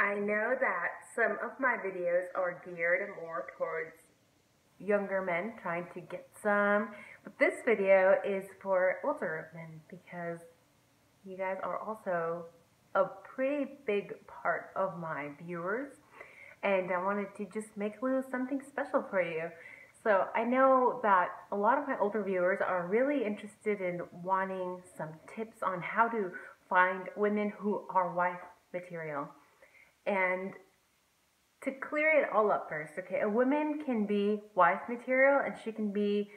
I know that some of my videos are geared more towards younger men trying to get some, but this video is for older men because you guys are also a pretty big part of my viewers and I wanted to just make a little something special for you. So I know that a lot of my older viewers are really interested in wanting some tips on how to find women who are wife material. And to clear it all up first, okay, a woman can be wife material and she can be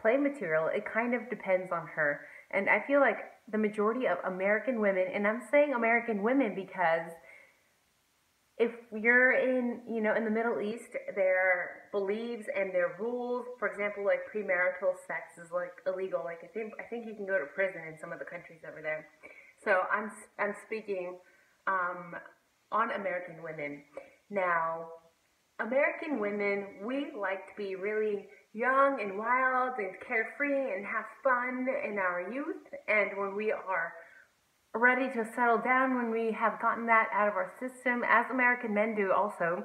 play material. It kind of depends on her. And I feel like the majority of American women, and I'm saying American women because if you're in, you know, in the Middle East, their beliefs and their rules, for example, like premarital sex is like illegal. Like I think, I think you can go to prison in some of the countries over there. So I'm, I'm speaking um, on American women. Now, American women, we like to be really young and wild and carefree and have fun in our youth. And when we are ready to settle down, when we have gotten that out of our system, as American men do also,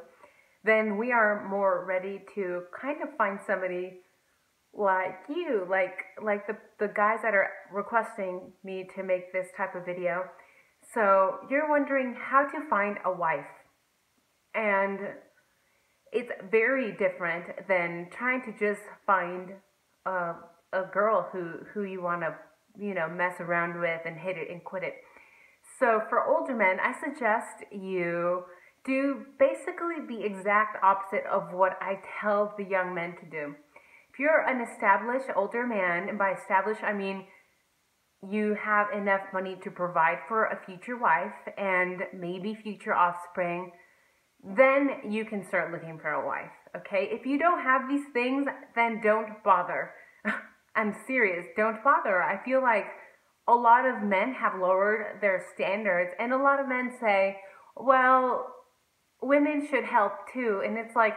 then we are more ready to kind of find somebody like you, like like the, the guys that are requesting me to make this type of video. So you're wondering how to find a wife. And it's very different than trying to just find a, a girl who, who you want to, you know, mess around with and hit it and quit it. So for older men, I suggest you do basically the exact opposite of what I tell the young men to do. If you're an established older man, and by established I mean you have enough money to provide for a future wife and maybe future offspring, then you can start looking for a wife. Okay? If you don't have these things, then don't bother. I'm serious, don't bother. I feel like a lot of men have lowered their standards, and a lot of men say, well, women should help too. And it's like,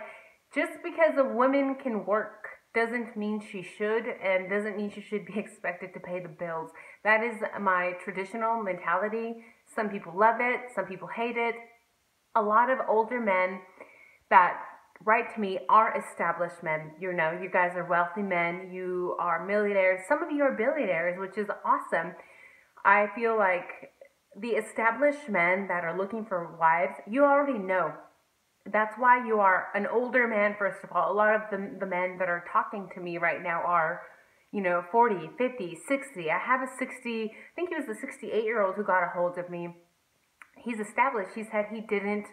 just because a woman can work doesn't mean she should and doesn't mean she should be expected to pay the bills. That is my traditional mentality. Some people love it, some people hate it. A lot of older men that write to me are established men. You know, you guys are wealthy men, you are millionaires, some of you are billionaires, which is awesome. I feel like the established men that are looking for wives, you already know that's why you are an older man, first of all. A lot of the, the men that are talking to me right now are, you know, 40, 50, 60. I have a 60, I think he was the 68 year old who got a hold of me. He's established. He said he didn't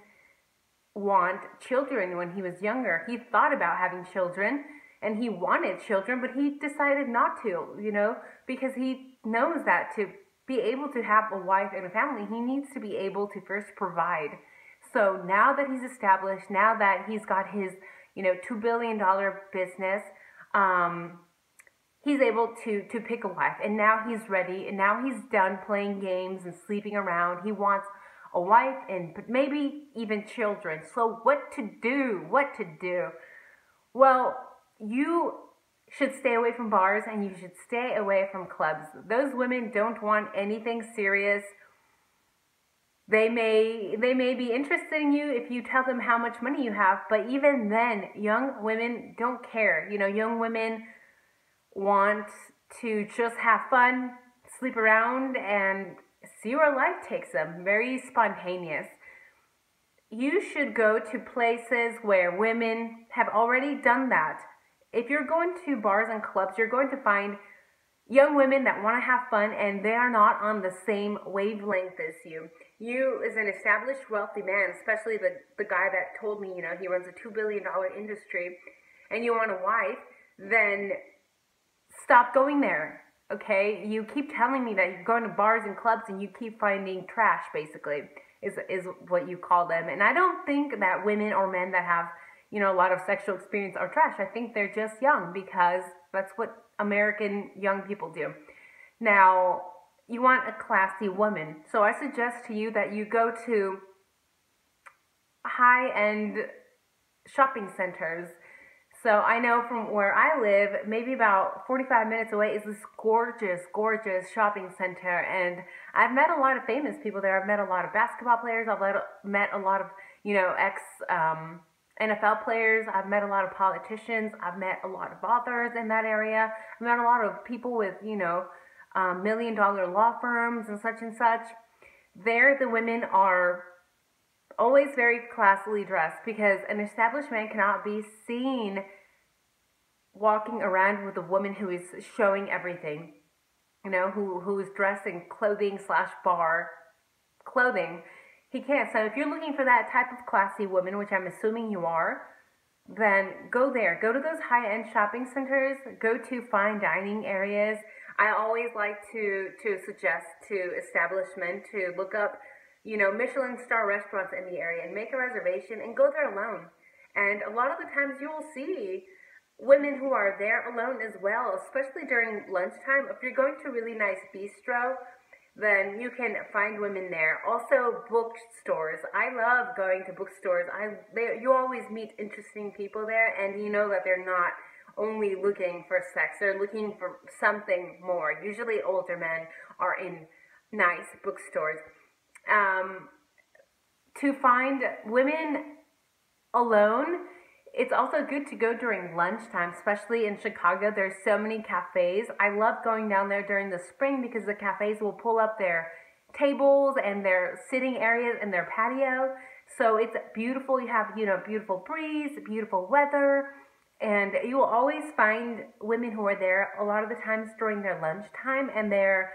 want children when he was younger. He thought about having children and he wanted children, but he decided not to, you know, because he knows that to be able to have a wife and a family, he needs to be able to first provide so now that he's established, now that he's got his, you know, $2 billion business, um, he's able to, to pick a wife. And now he's ready. And now he's done playing games and sleeping around. He wants a wife and maybe even children. So what to do? What to do? Well, you should stay away from bars and you should stay away from clubs. Those women don't want anything serious they may they may be interested in you if you tell them how much money you have, but even then, young women don't care. You know, young women want to just have fun, sleep around, and see where life takes them. Very spontaneous. You should go to places where women have already done that. If you're going to bars and clubs, you're going to find young women that want to have fun and they are not on the same wavelength as you you as an established wealthy man, especially the, the guy that told me, you know, he runs a $2 billion industry, and you want a wife, then stop going there. Okay? You keep telling me that you're going to bars and clubs and you keep finding trash, basically, is, is what you call them. And I don't think that women or men that have, you know, a lot of sexual experience are trash. I think they're just young because that's what American young people do. Now, you want a classy woman. So I suggest to you that you go to high end shopping centers, So I know from where I live, maybe about 45 minutes away is this gorgeous, gorgeous shopping center. And I've met a lot of famous people there. I've met a lot of basketball players. I've met a lot of, you know, ex um, NFL players. I've met a lot of politicians. I've met a lot of authors in that area. I've met a lot of people with, you know, um, million dollar law firms and such and such. There, the women are always very classily dressed because an established man cannot be seen walking around with a woman who is showing everything, you know, who who is dressed in clothing slash bar clothing. He can't. So if you're looking for that type of classy woman, which I'm assuming you are, then go there. Go to those high end shopping centers. Go to fine dining areas. I always like to to suggest to establishment to look up you know, Michelin star restaurants in the area and make a reservation and go there alone. And a lot of the times you will see women who are there alone as well, especially during lunchtime. If you're going to a really nice bistro, then you can find women there. Also, bookstores. I love going to bookstores. I they, you always meet interesting people there, and you know that they're not only looking for sex; they're looking for something more. Usually, older men are in nice bookstores um, to find women alone. It's also good to go during lunchtime, especially in Chicago. There's so many cafes. I love going down there during the spring because the cafes will pull up their tables and their sitting areas and their patio. So it's beautiful. You have, you know, beautiful breeze, beautiful weather, and you will always find women who are there a lot of the times during their lunchtime and they're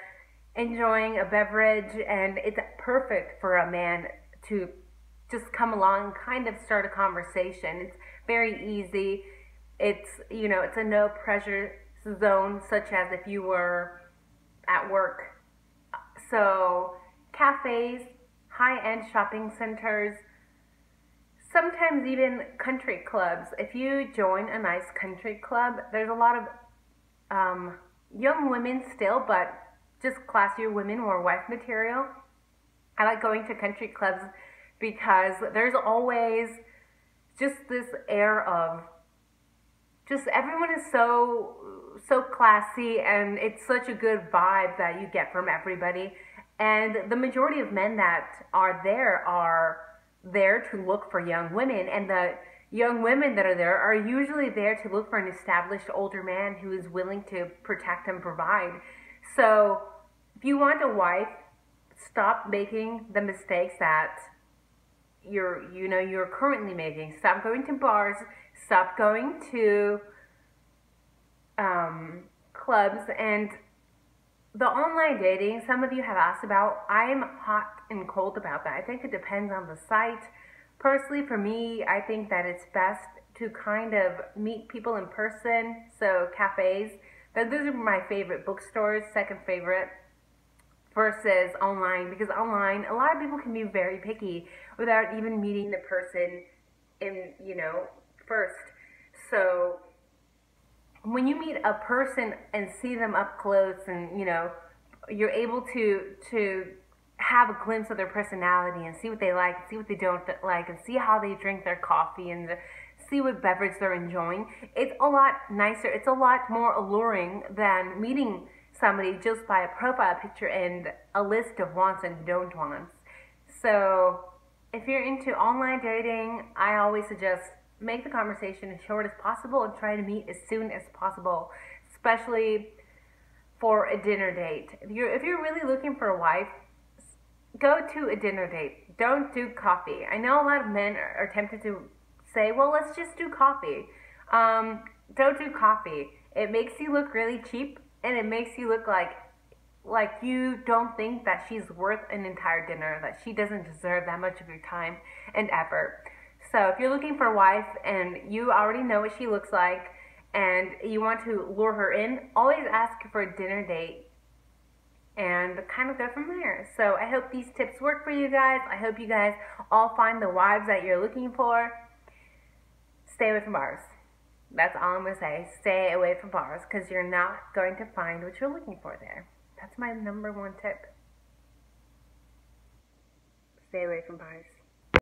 enjoying a beverage, and it's perfect for a man to just come along and kind of start a conversation. It's very easy. It's, you know, it's a no pressure zone, such as if you were at work. So, cafes, high end shopping centers, sometimes even country clubs. If you join a nice country club, there's a lot of um, young women still, but just classier women or wife material. I like going to country clubs because there's always just this air of just everyone is so so classy and it's such a good vibe that you get from everybody. And the majority of men that are there are there to look for young women. And the young women that are there are usually there to look for an established older man who is willing to protect and provide. So you want a wife, stop making the mistakes that you're you know you're currently making. Stop going to bars. Stop going to um, clubs and the online dating. Some of you have asked about. I'm hot and cold about that. I think it depends on the site. Personally, for me, I think that it's best to kind of meet people in person. So cafes. Those are my favorite bookstores. Second favorite versus online because online a lot of people can be very picky without even meeting the person in you know first. So when you meet a person and see them up close and you know you're able to to have a glimpse of their personality and see what they like see what they don't like and see how they drink their coffee and see what beverage they're enjoying it's a lot nicer it's a lot more alluring than meeting somebody just by a profile picture and a list of wants and don't wants. So if you're into online dating, I always suggest make the conversation as short as possible and try to meet as soon as possible, especially for a dinner date. If you're if you're really looking for a wife, go to a dinner date. Don't do coffee. I know a lot of men are, tempted to say, "Well, let's just do coffee." Um, don't do coffee. It makes you look really cheap and it makes you look like like you don't think that she's worth an entire dinner, that she doesn't deserve that much of your time and effort. So if you're looking for a wife and you already know what she looks like and you want to lure her in, always ask for a dinner date and kind of go from there. So I hope these tips work for you guys. I hope you guys all find the wives that you're looking for. Stay away from. That's all I'm going to say. Stay away from bars because you're not going to find what you're looking for there. That's my number one tip. Stay away from bars.